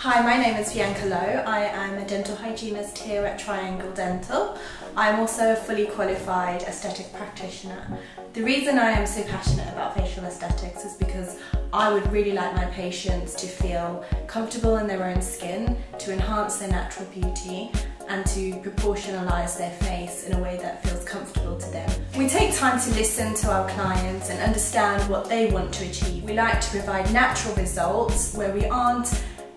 Hi, my name is Bianca Louw. I am a dental hygienist here at Triangle Dental. I'm also a fully qualified aesthetic practitioner. The reason I am so passionate about facial aesthetics is because I would really like my patients to feel comfortable in their own skin, to enhance their natural beauty and to proportionalise their face in a way that feels comfortable to them. We take time to listen to our clients and understand what they want to achieve. We like to provide natural results where we aren't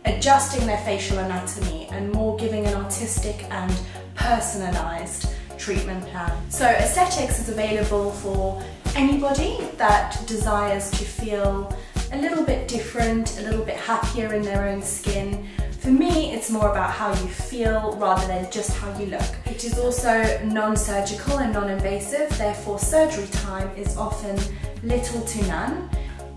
adjusting their facial anatomy and more giving an artistic and personalised treatment plan. So aesthetics is available for anybody that desires to feel a little bit different, a little bit happier in their own skin. For me, it's more about how you feel rather than just how you look. It is also non-surgical and non-invasive, therefore surgery time is often little to none.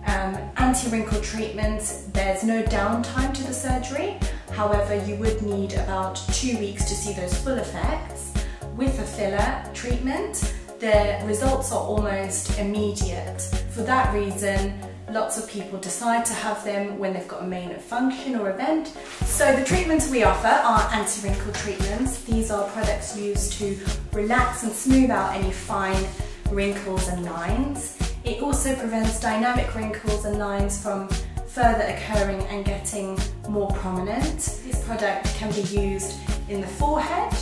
Um, Anti-wrinkle treatments, there's no downtime to the surgery. However, you would need about two weeks to see those full effects. With a filler treatment, the results are almost immediate. For that reason, lots of people decide to have them when they've got a main function or event. So the treatments we offer are anti-wrinkle treatments. These are products used to relax and smooth out any fine wrinkles and lines. It also prevents dynamic wrinkles and lines from further occurring and getting more prominent. This product can be used in the forehead,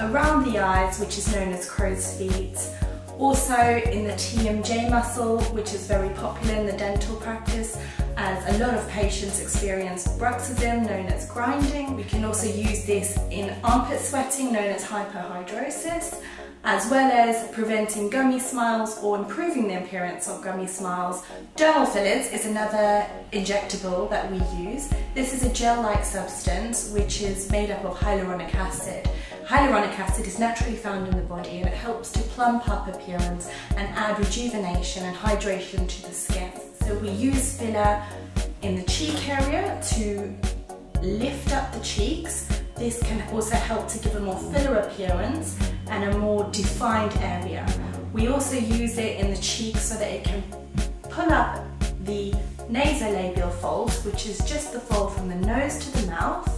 around the eyes, which is known as crow's feet, also in the TMJ muscle, which is very popular in the dental practice, as a lot of patients experience bruxism, known as grinding. We can also use this in armpit sweating, known as hyperhidrosis, as well as preventing gummy smiles or improving the appearance of gummy smiles. Dermal fillers is another injectable that we use. This is a gel-like substance which is made up of hyaluronic acid. Hyaluronic acid is naturally found in the body and it helps to plump up appearance and add rejuvenation and hydration to the skin. So we use filler in the cheek area to lift up the cheeks. This can also help to give a more filler appearance and a more defined area. We also use it in the cheeks so that it can pull up the nasolabial fold, which is just the fold from the nose to the mouth.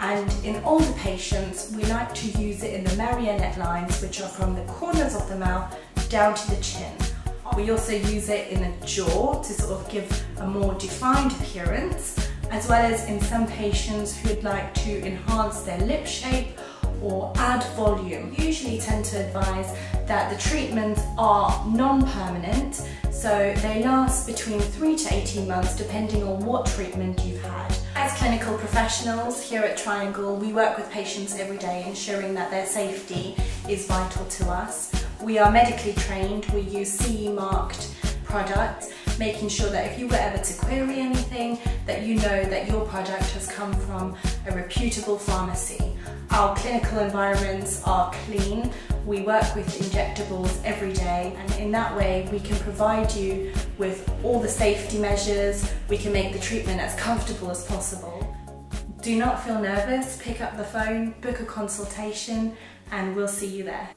And in older patients, we like to use it in the marionette lines, which are from the corners of the mouth down to the chin. We also use it in the jaw to sort of give a more defined appearance, as well as in some patients who'd like to enhance their lip shape or add volume. Usually tend to advise that the treatments are non-permanent, so they last between 3 to 18 months depending on what treatment you've had. As clinical professionals here at Triangle, we work with patients every day ensuring that their safety is vital to us. We are medically trained, we use CE marked products, making sure that if you were ever to query anything, that you know that your product has come from a reputable pharmacy. Our clinical environments are clean, we work with injectables every day and in that way we can provide you with all the safety measures, we can make the treatment as comfortable as possible. Do not feel nervous, pick up the phone, book a consultation and we'll see you there.